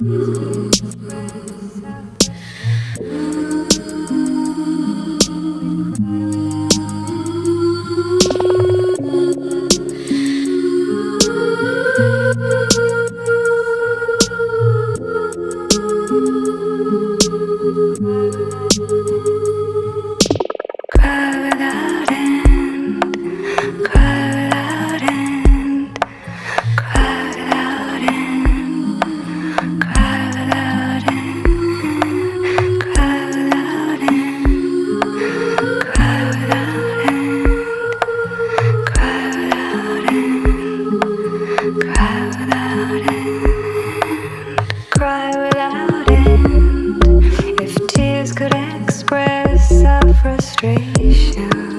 Mm-hmm. frustration.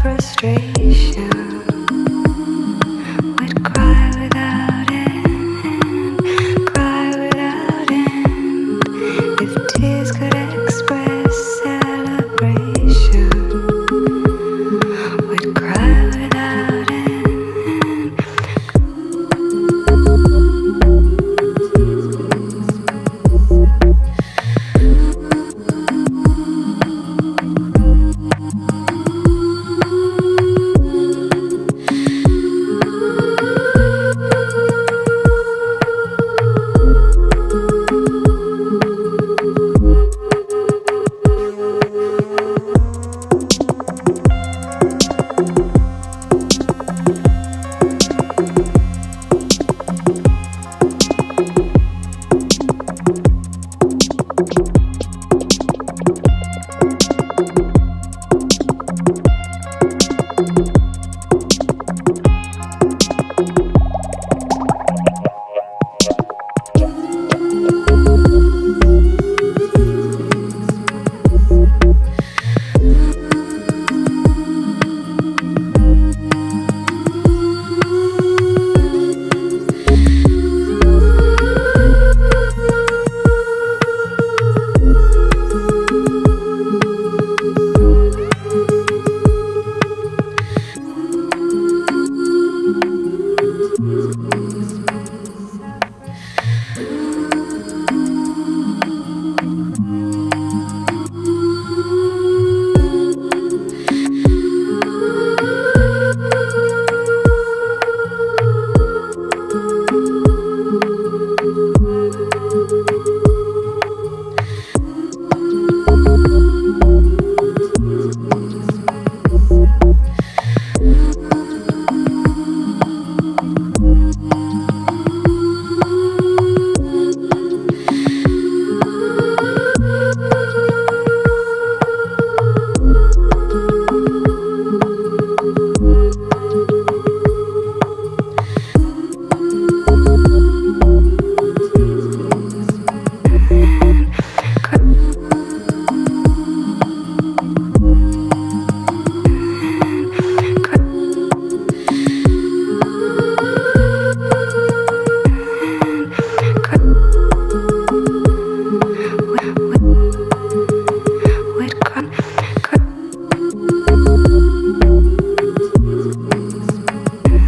Thank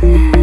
Thank you.